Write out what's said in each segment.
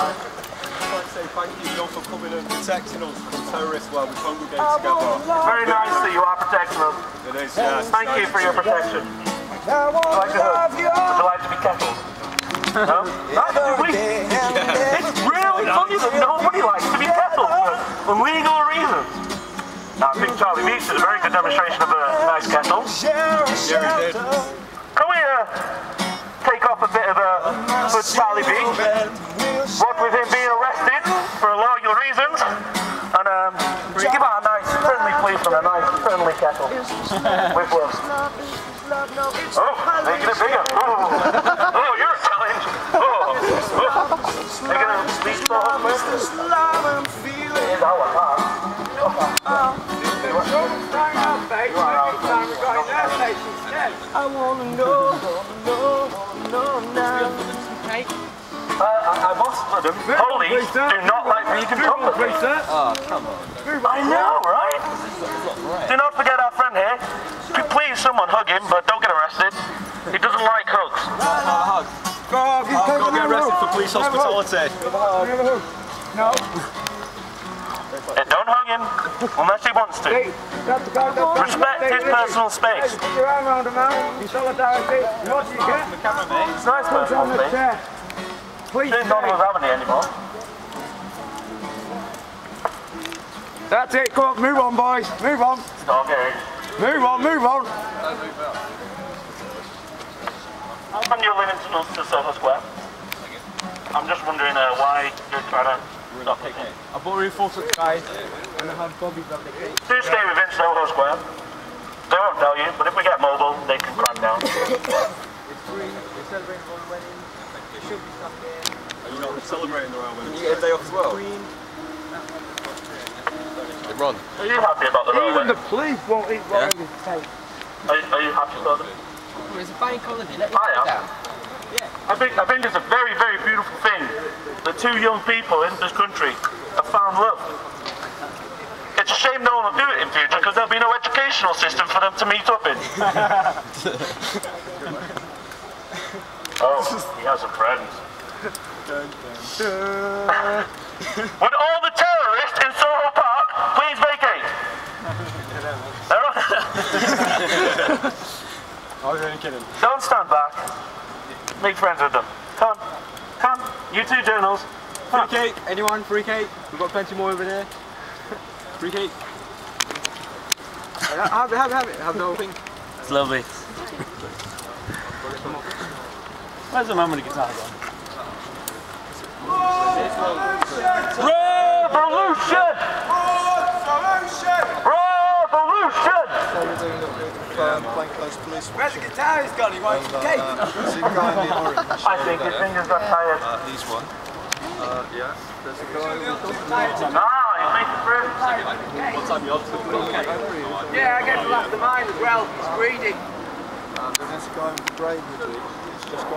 I'd like to say thank you, John, for coming and protecting us from terrorists while we congregate together. Very nice that you are protecting us. It is, yes. Thank you for your protection. Would you like to, would you like to be kettled? No? That's we, it's really funny that nobody likes to be kettled for legal reasons. Now, I think Charlie Meeks is a very good demonstration of a nice kettle. Yeah, we did. Can we uh, take off a bit of a good Charlie Veitch? What with him being arrested for legal reasons, and um, to give out a nice friendly policeman a nice friendly kettle with love. Oh, making it bigger. Oh, oh you're a challenge. Oh, oh. Making it speech for husband. Here's our heart. I wanna know, know, know now. Uh, I, I must, madam. Police do not like vegan chocolate. Oh, come on. I know, right? Do not forget our friend here. Please, someone hug him, but don't get arrested. He doesn't like hugs. I'll go get arrested for police hospitality. Uh, don't hug him unless he wants to. Respect his personal space. Put your arm around him now, solidarity. What do you get? It's nice Put on personal the space. Chair. Please Ain't none of stay. us having it anymore. That's it, come on, move on boys, move on. Stop getting. Move on, move on. When you're living to, to Soho Square, I'm just wondering uh, why you're trying to stop it. I bought a full foot guys and I had Bobby grab the cake. Do stay within Soho Square. They won't tell you, but if we get mobile, they can crack down. It's green, we're celebrating one wedding. There should be stuff there. Are you not celebrating the royal wedding? You get a day off as well? Green. Ron. Are you happy about the royal Even the police won't eat whatever you say. Are, are you happy about it? It's a bank holiday. Let me I put am. it. I think I think it's a very very beautiful thing that two young people in this country have found love. It's a shame no one will do it in future because there'll be no educational system for them to meet up in. oh, he has some friends. Would all the terrorists in Soho Park please vacate? I was only kidding. Don't stand back. Make friends with them. Come, come. You two journals. Free cake, anyone? Free cake? We've got plenty more over there. Free cake. Have it, have it, have it. Have the whole thing. It's lovely. Where's the man with the guitar gone? Revolution! Revolution! Where's the guitarist gone? He wants the cake. I think his fingers got tired. These one. Uh, yeah. There's a guy Ah, he's making fruit. What time you on to? Yeah, I get to laugh the mine as well. It's greedy. And then there's a guy with the braid with it. Just you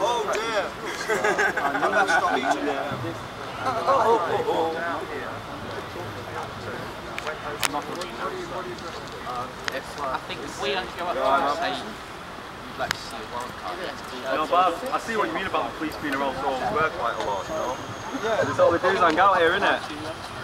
Oh stop eating it. I think we don't go up say you'd like to see card. No, but I see what you mean about the police being around Soho Square quite a lot, you know? Yeah. That's all they do is hang out here, innit?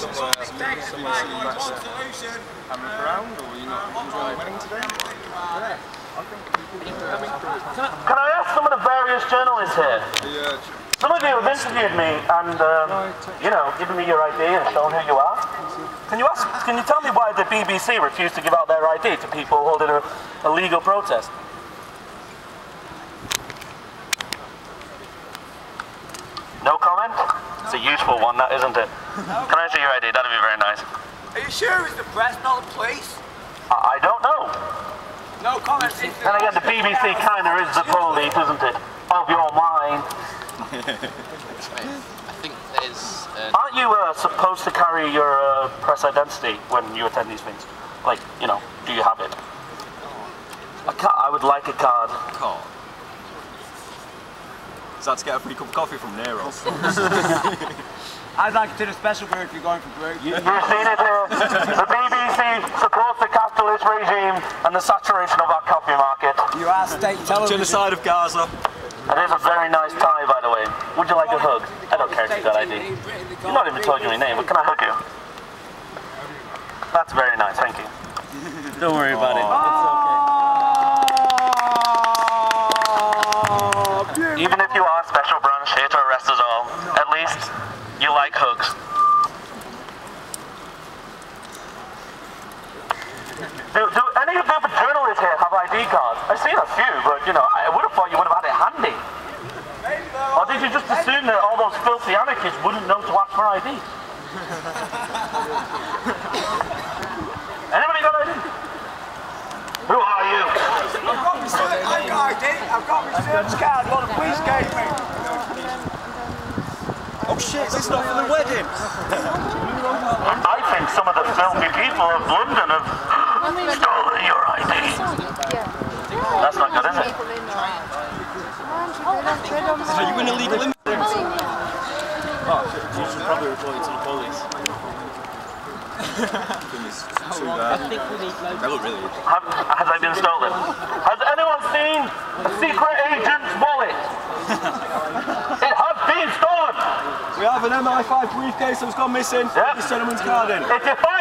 the guy in the orange car. Can I ask some of the various journalists here? Some of you have interviewed me and, um, you know, given me your ID and shown who you are. Can you ask? Can you tell me why the BBC refused to give out their ID to people holding a, a legal protest? No comment? It's a useful one, that isn't it? Can I see your ID? That'd be very nice. Are you sure it's the press, not the police? I, I don't know. No comments. And again, the BBC kind of is the police, isn't it? Of your mind. I think there's. Uh, Aren't you uh, supposed to carry your uh, press identity when you attend these things? Like, you know, do you have it? A ca- I would like a card. Card. So that's get a free cup of coffee from Nero. I'd like to do the special brew if you're going for brew. You've seen it here. The BBC supports the capitalist regime and the saturation of our coffee market. You are state television. Genocide of Gaza. It is a very nice tie, by the way. Would you like a hug? I don't care if you got ID. You've not even told you your name, but can I hug you? That's very nice, thank you. Don't worry about it. Even if you are special branch here to arrest us all, at least you like hooks. Do, do any of the journalists here have ID cards? I've seen a few, but you know, I would have thought you would have had it handy. Or did you just assume that all those filthy anarchists wouldn't know to ask for ID? Anybody got ID? Who are you? I've got my search, I've got ID, I've got my search card, what the police gave me. Shit, this is not for the wedding. I think some of the filthy people of London have stolen your ID. That's not good, is it? Are you in illegal immigrant? Oh, you should probably report it to the police. I think we need They look really. Have, has I been stolen? Has anyone seen a secret agent's wallet? it has been stolen! We have an MI5 briefcase that's gone missing. Yep. This gentleman's card in. If you find